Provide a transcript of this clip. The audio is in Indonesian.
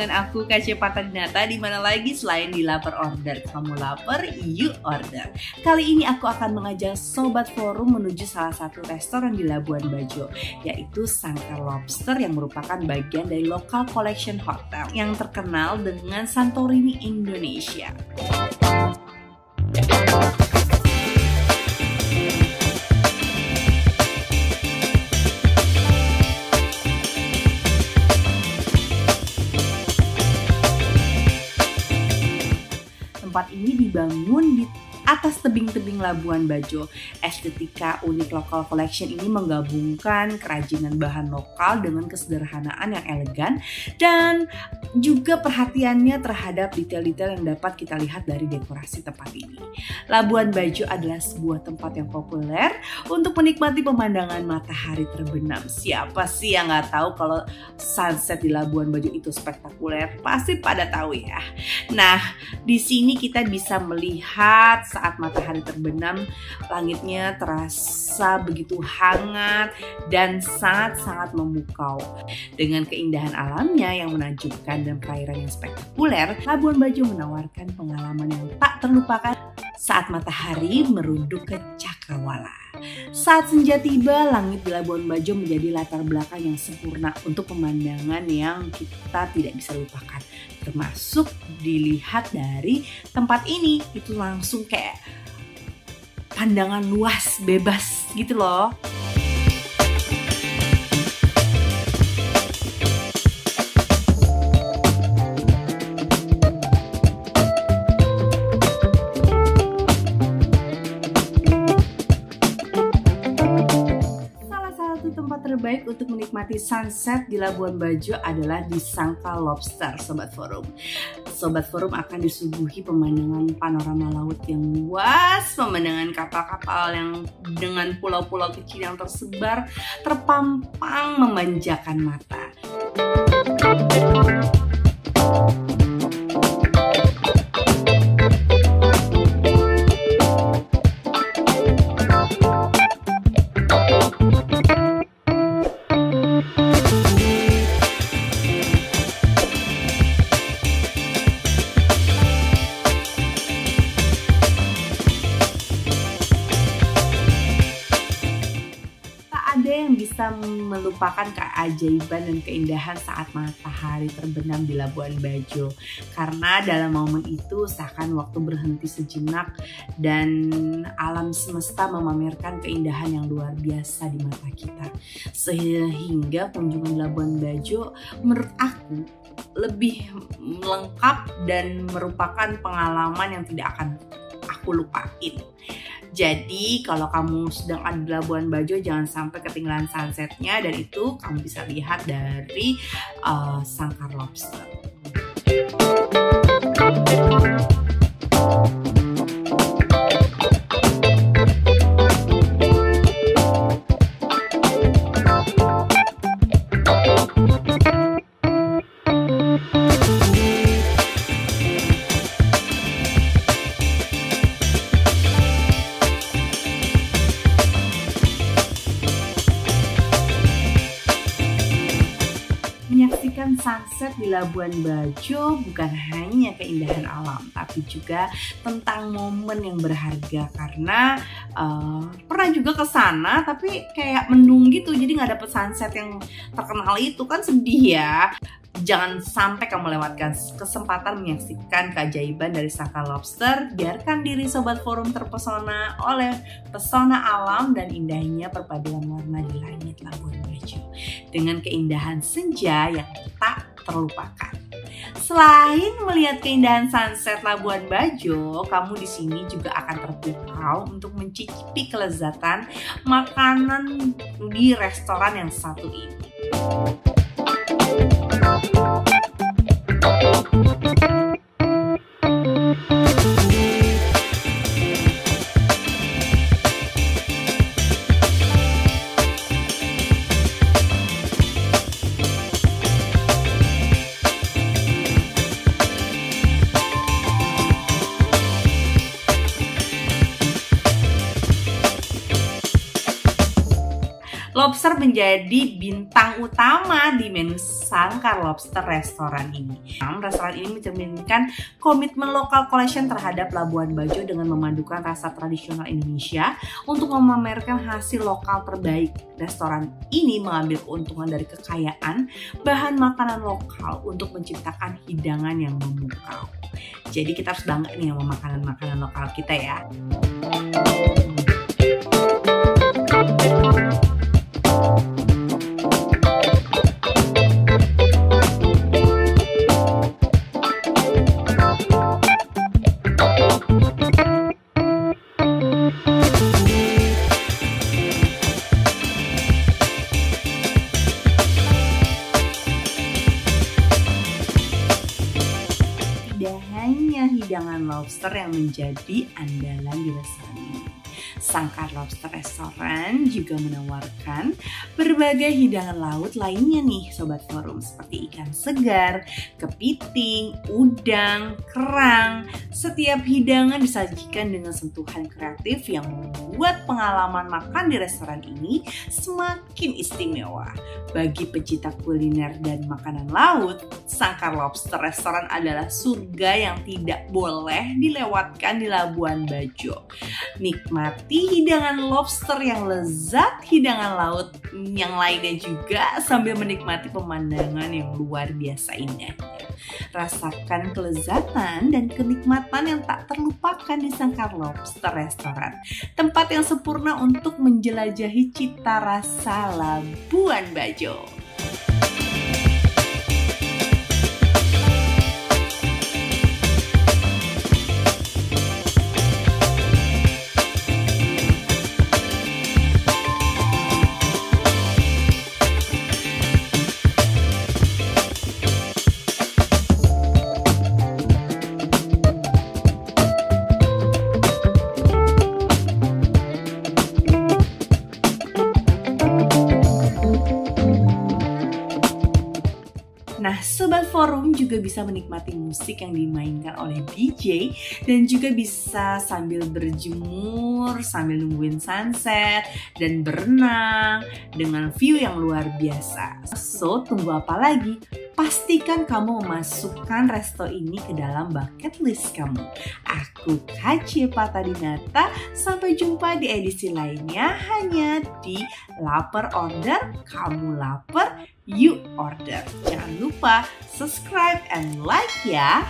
dengan aku Kace Patadinata di mana lagi selain di Lapar Order. Kamu lapar, you order. Kali ini aku akan mengajak Sobat Forum menuju salah satu restoran di Labuan Bajo, yaitu Sangka Lobster yang merupakan bagian dari Local Collection Hotel yang terkenal dengan Santorini Indonesia. Dibangun di atas tebing-tebing Labuan Bajo. Estetika unik lokal collection ini menggabungkan kerajinan bahan lokal dengan kesederhanaan yang elegan dan juga perhatiannya terhadap detail-detail yang dapat kita lihat dari dekorasi tempat ini. Labuan Bajo adalah sebuah tempat yang populer untuk menikmati pemandangan matahari terbenam. Siapa sih yang nggak tahu kalau sunset di Labuan Bajo itu spektakuler? Pasti pada tahu ya. Nah, di sini kita bisa melihat saat matahari terbenam, langitnya terasa begitu hangat dan sangat-sangat memukau. Dengan keindahan alamnya yang menakjubkan dan perairan yang spektakuler, Labuan Bajo menawarkan pengalaman yang tak terlupakan saat matahari merunduk ke cakrawala. Saat senja tiba, langit di Labuan Bajo menjadi latar belakang yang sempurna untuk pemandangan yang kita tidak bisa lupakan. Termasuk dilihat dari tempat ini, itu langsung kayak pandangan luas, bebas gitu loh. Menikmati sunset di Labuan Bajo adalah di Sangka Lobster, Sobat Forum. Sobat Forum akan disuguhi pemandangan panorama laut yang luas, pemandangan kapal-kapal yang dengan pulau-pulau kecil yang tersebar, terpampang memanjakan mata. Bisa melupakan keajaiban dan keindahan saat matahari terbenam di Labuan Bajo. Karena dalam momen itu seakan waktu berhenti sejenak dan alam semesta memamerkan keindahan yang luar biasa di mata kita. Sehingga kunjungan Labuan Bajo menurut aku lebih lengkap dan merupakan pengalaman yang tidak akan aku lupain. Jadi kalau kamu sedang ada di Labuan Bajo jangan sampai ketinggalan sunsetnya dan itu kamu bisa lihat dari uh, Sangkar Lobster. Labuan Bajo bukan hanya keindahan alam, tapi juga tentang momen yang berharga karena uh, pernah juga ke sana tapi kayak mendung gitu, jadi nggak dapet sunset yang terkenal itu kan sedih ya. Jangan sampai kamu lewatkan kesempatan menyaksikan keajaiban dari Saka Lobster. Biarkan diri Sobat Forum terpesona oleh pesona alam dan indahnya perpaduan warna di langit Labuan Bajo. Dengan keindahan senja yang tak terlupakan. Selain melihat keindahan sunset Labuan Bajo, kamu di sini juga akan terpukau untuk mencicipi kelezatan makanan di restoran yang satu ini. Menjadi bintang utama di menu Sangkar Lobster restoran ini. Restoran ini mencerminkan komitmen lokal collection terhadap Labuan Bajo dengan memadukan rasa tradisional Indonesia untuk memamerkan hasil lokal terbaik. Restoran ini mengambil keuntungan dari kekayaan bahan makanan lokal untuk menciptakan hidangan yang memukau. Jadi kita harus bangga nih sama makanan-makanan lokal kita ya. Yang menjadi andalan di restoran. Sangkar Lobster Restaurant juga menawarkan berbagai hidangan laut lainnya nih Sobat Forum seperti ikan segar, kepiting, udang, kerang. Setiap hidangan disajikan dengan sentuhan kreatif yang membuat pengalaman makan di restoran ini semakin istimewa. Bagi pecinta kuliner dan makanan laut, Sangkar Lobster Restaurant adalah surga yang tidak boleh dilewatkan di Labuan Bajo. Nikmati hidangan lobster yang lezat, hidangan laut yang lainnya juga sambil menikmati pemandangan yang luar biasa indahnya. Rasakan kelezatan dan kenikmatan yang tak terlupakan di Sangkar Lobster Restoran. Tempat yang sempurna untuk menjelajahi cita rasa Labuan Bajo. Juga bisa menikmati musik yang dimainkan oleh DJ dan juga bisa sambil berjemur, sambil nungguin sunset dan berenang dengan view yang luar biasa. So, tunggu apa lagi? Pastikan kamu memasukkan resto ini ke dalam bucket list kamu. Aku Kacie Patadinata, sampai jumpa di edisi lainnya hanya di Laper Order, Kamu Laper, You Order. Jangan lupa subscribe and like ya.